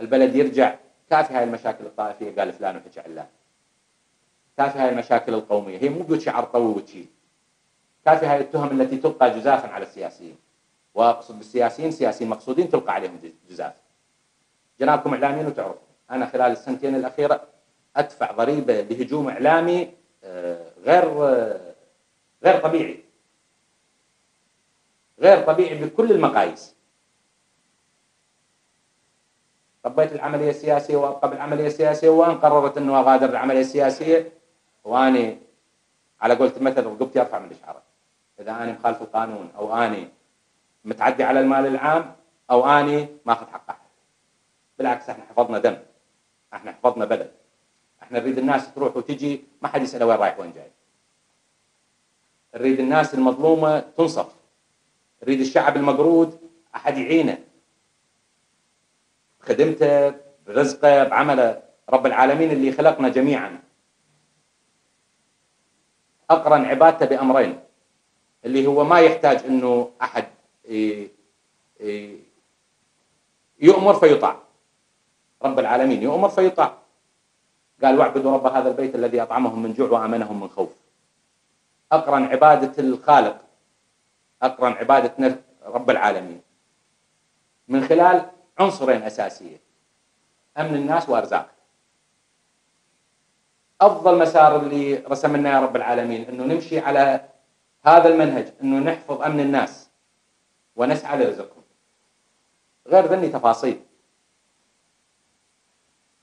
البلد يرجع كافي هاي المشاكل الطائفية؟ قال فلان وحكي علان. كافي هاي المشاكل القومية. هي مو شعار قوي وتشيل كافي هاي التهم التي تلقى جزافا على السياسيين. واقصد بالسياسيين سياسيين مقصودين تلقى عليهم جزاف. جنابكم إعلاميين وتعرفوا أنا خلال السنتين الأخيرة أدفع ضريبة لهجوم إعلامي آه، غير آه، غير طبيعي. غير طبيعي بكل المقاييس. طبيت العملية السياسية وأبقى بالعملية السياسية وأن قررت أنه أغادر العملية السياسية. وأني على قولة المثل رقبتي أرفع من الشعرة إذا أنا مخالف القانون أو أني متعدي على المال العام أو أني ماخذ حق أحد. بالعكس إحنا حفظنا دم. إحنا حفظنا بلد. إحنا نريد الناس تروح وتجي ما حد يسأله وين رايح وين جاي. نريد الناس المظلومة تنصف. نريد الشعب المقرود أحد يعينه. بخدمته برزقه بعمله رب العالمين اللي خلقنا جميعا. أقرن عبادته بأمرين اللي هو ما يحتاج أنه أحد يؤمر فيطاع. رب العالمين يؤمر فيطاع. قال واعبدوا رب هذا البيت الذي أطعمهم من جوع وآمنهم من خوف. أقرن عبادة الخالق أقرن عبادة رب العالمين. من خلال عنصرين أساسية أمن الناس وأرزاق. أفضل مسار اللي رسم لنا يا رب العالمين أنه نمشي على هذا المنهج أنه نحفظ أمن الناس ونسعى لرزقهم. غير ذني تفاصيل.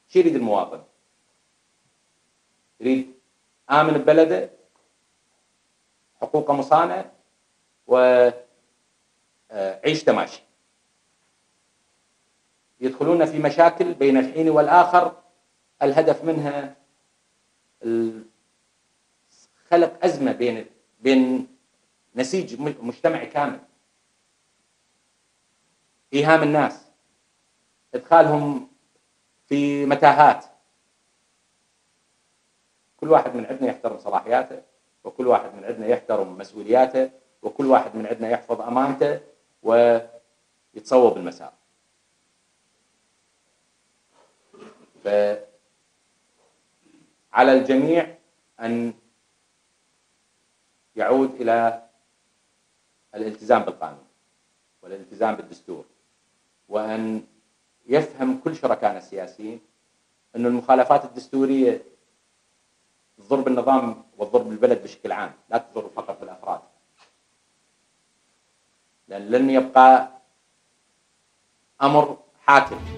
شو يريد المواطن؟ يريد آمن ببلده حقوقه مصانة وعيش تماشي يدخلون في مشاكل بين الحين والآخر. الهدف منها خلق أزمة بين بين نسيج مجتمعي كامل. إيهام الناس إدخالهم في متاهات. كل واحد من عندنا يحترم صلاحياته وكل واحد من عندنا يحترم مسؤولياته وكل واحد من عندنا يحفظ أمانته ويتصوب المسار فعلى الجميع أن يعود إلى الالتزام بالقانون والالتزام بالدستور وأن يفهم كل شركائنا السياسيين أن المخالفات الدستورية تضر بالنظام وتضر بالبلد بشكل عام لا تضر فقط بالأفراد. لأن لن يبقى أمر حاكم.